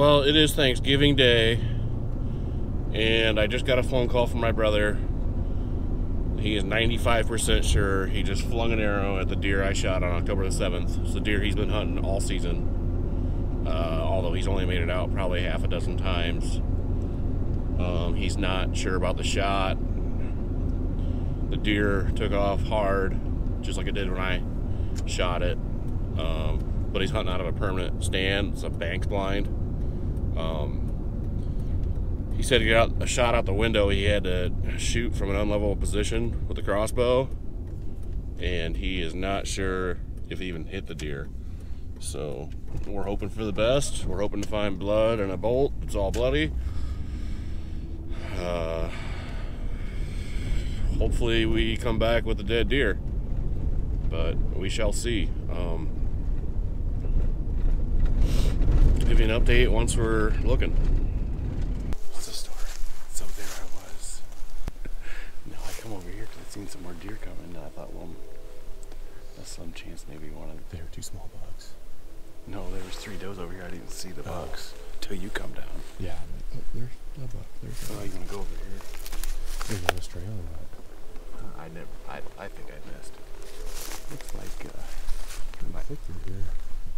Well, it is Thanksgiving Day, and I just got a phone call from my brother. He is 95% sure he just flung an arrow at the deer I shot on October the 7th. It's the deer he's been hunting all season, uh, although he's only made it out probably half a dozen times. Um, he's not sure about the shot. The deer took off hard, just like it did when I shot it. Um, but he's hunting out of a permanent stand. It's a Banks blind. Um, he said he got a shot out the window. He had to shoot from an unlevel position with the crossbow, and he is not sure if he even hit the deer. So we're hoping for the best. We're hoping to find blood and a bolt. It's all bloody. Uh, hopefully we come back with a dead deer, but we shall see. Um, give you an update once we're looking. What's the story? So there I was. now I come over here because I seen some more deer coming, and I thought, well, there's some chance maybe one of them. They were two small bucks. No, there was three does over here. I didn't see the Oh. bucks till you come down. Yeah, oh, there's a buck. There's a Oh, you gonna go over here? There's a stray on the buck. I never. I, I think I missed. Looks like uh, I might, think they're here.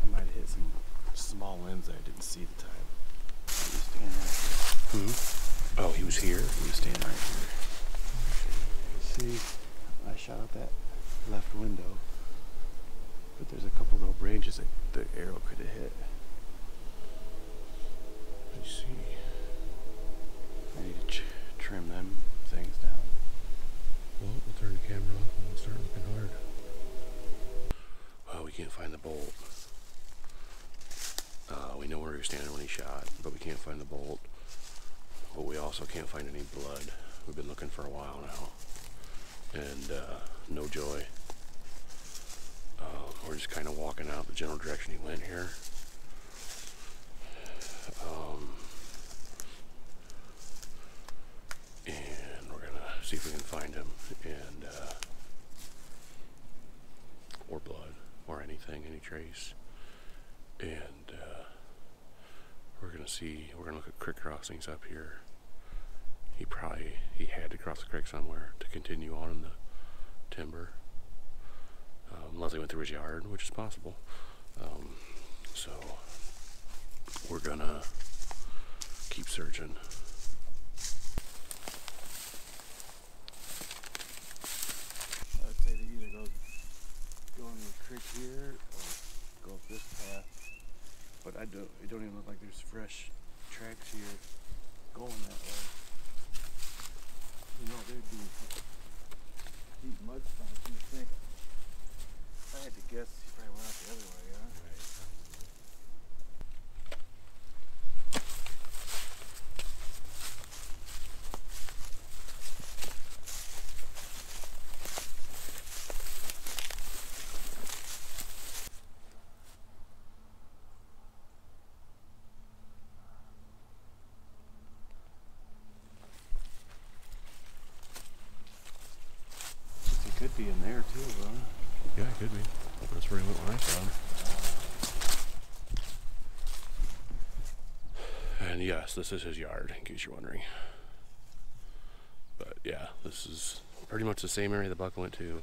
I might hit some small limbs that I didn't see the time. He was standing right here. Hmm? Oh, he was here. He was standing right here. See, I shot out that left window, but there's a couple little branches that the arrow could have hit. Let me see. I need to ch- trim them things down. Well, we'll turn the camera off and we'll start looking hard. Well, we can't find the bolt. We know where he was standing when he shot, but we can't find the bolt. But we also can't find any blood. We've been looking for a while now, and uh, no joy. Uh, we're just kind of walking out the general direction he went here. Um, and we're gonna see if we can find him and uh, or blood or anything, any trace. And uh, we're gonna see. We're gonna look at creek crossings up here. He probably he had to cross the creek somewhere to continue on in the timber. Um, unless he went through his yard, which is possible. Um, so we're gonna keep searching. I'd say to either go go in the creek here or go up this path. But I don't. It don't even look like there's fresh tracks here going that way. You know, there'd be deep mud spots. You think? I had to guess, he probably went out the other way, huh? He could be in there too? Yeah, it could be. That's where he went when I saw him. And yes, this is his yard, in case you're wondering. But yeah, this is pretty much the same area the buck went to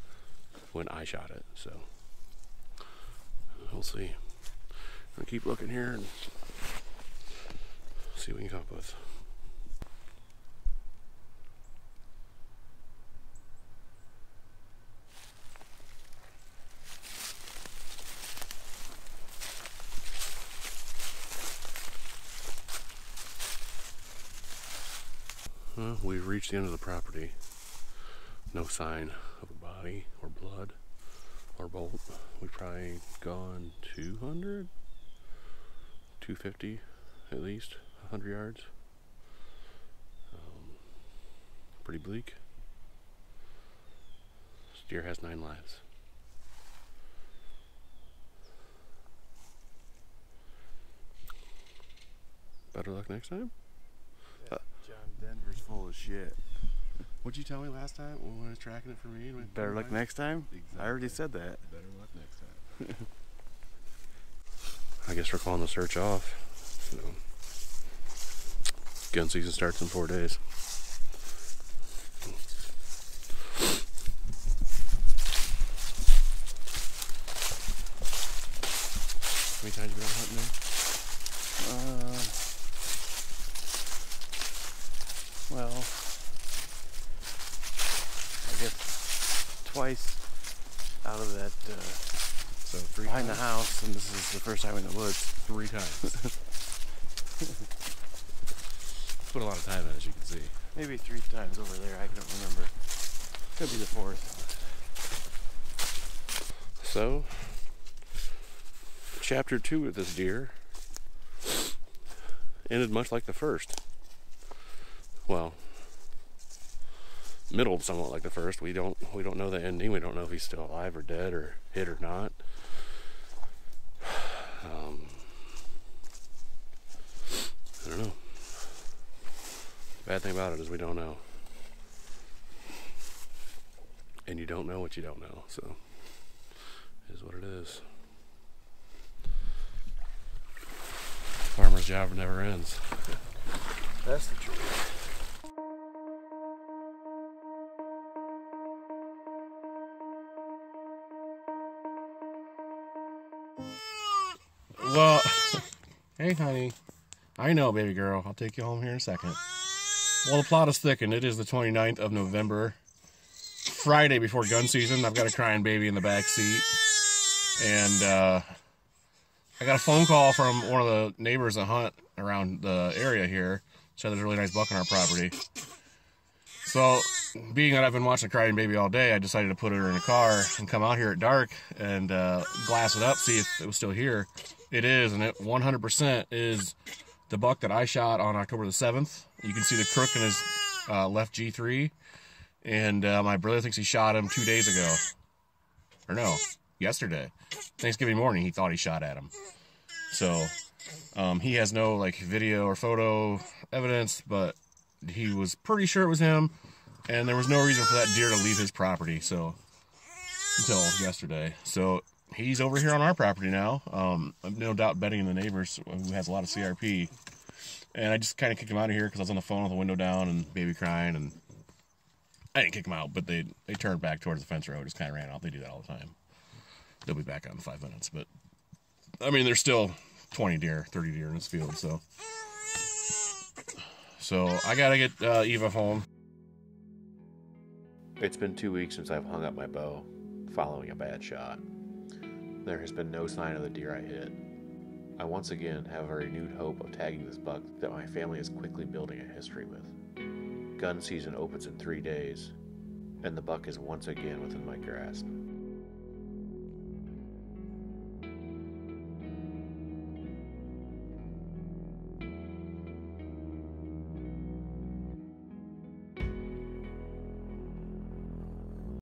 when I shot it, so we'll see. I'm gonna keep looking here and see what we can come up with. Well, we've reached the end of the property. No sign of a body or blood or bolt. We've probably gone 200, 250 at least, 100 yards. Um, pretty bleak. This deer has nine lives. Better luck next time? John Denver's full of shit. What'd you tell me last time when I was tracking it for me? and Better luck next time? I already said that. Better luck next time. I guess we're calling the search off. So gun season starts in four days. How many times you been hunting now? Uh, well, I guess twice out of that uh, So three behind the house, and this is the first time in the woods. Three times. Put a lot of time in, as you can see. Maybe three times over there. I don't remember. Could be the fourth. So, chapter two of this deer ended much like the first. Well, middle somewhat like the first. We don't we don't know the ending. We don't know if he's still alive or dead or hit or not. Um, I don't know. Bad thing about it is we don't know. And you don't know what you don't know, so is what it is. Farmer's job never ends. That's the truth. Hey, honey. I know, baby girl. I'll take you home here in a second. Well, the plot is thickened. It is the 29th of November, Friday before gun season. I've got a crying baby in the back seat, and uh, I got a phone call from one of the neighbors that hunt around the area here. Said there's a really nice buck on our property. So, being that I've been watching Crying Baby all day, I decided to put her in a car and come out here at dark and uh, glass it up, see if it was still here. It is, and it 100% is the buck that I shot on October the 7th. You can see the crook in his uh, left G3, and uh, my brother thinks he shot him two days ago. Or no, yesterday. Thanksgiving morning, he thought he shot at him. So, um, he has no like video or photo evidence, but he was pretty sure it was him, and there was no reason for that deer to leave his property. So until yesterday, so he's over here on our property now. Um, I'm no doubt betting the neighbors who has a lot of CRP, and I just kind of kicked him out of here because I was on the phone with the window down and baby crying, and I didn't kick him out, but they they turned back towards the fence road, just kind of ran out. They do that all the time. They'll be back out in five minutes, but I mean, there's still 20 deer, 30 deer in this field, so. So I gotta get uh, Eva home. It's been two weeks since I've hung up my bow following a bad shot. There has been no sign of the deer I hit. I once again have a renewed hope of tagging this buck that my family is quickly building a history with. Gun season opens in three days, and the buck is once again within my grasp.